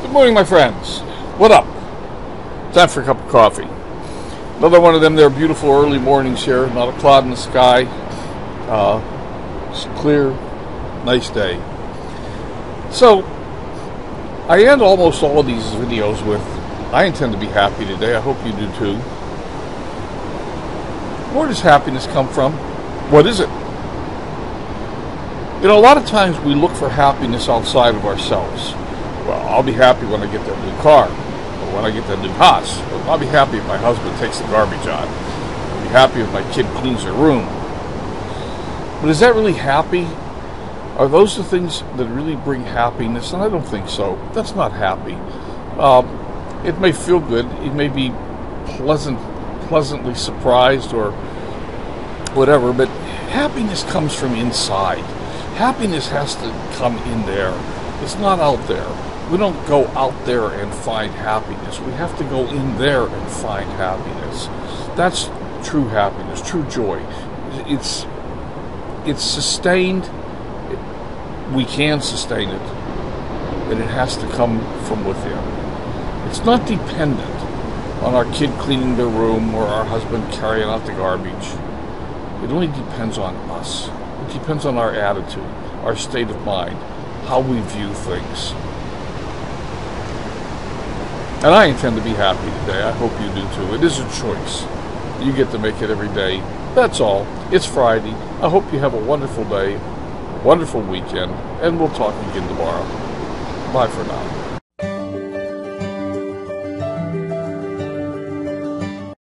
Good morning, my friends. What up? Time for a cup of coffee. Another one of them. They're beautiful early mornings here. Not a cloud in the sky. Uh, it's clear, nice day. So, I end almost all of these videos with, "I intend to be happy today. I hope you do too." Where does happiness come from? What is it? You know, a lot of times we look for happiness outside of ourselves. Well, I'll be happy when I get that new car, or when I get that new house. I'll be happy if my husband takes the garbage out. I'll be happy if my kid cleans their room. But is that really happy? Are those the things that really bring happiness? And I don't think so. That's not happy. Um, it may feel good. It may be pleasant, pleasantly surprised, or whatever. But happiness comes from inside. Happiness has to come in there. It's not out there. We don't go out there and find happiness. We have to go in there and find happiness. That's true happiness, true joy. It's it's sustained. We can sustain it, and it has to come from within. It's not dependent on our kid cleaning their room or our husband carrying out the garbage. It only depends on us. It depends on our attitude, our state of mind, how we view things. And I intend to be happy today. I hope you do too. It is a choice. You get to make it every day. That's all. It's Friday. I hope you have a wonderful day, wonderful weekend, and we'll talk again tomorrow. Bye for now.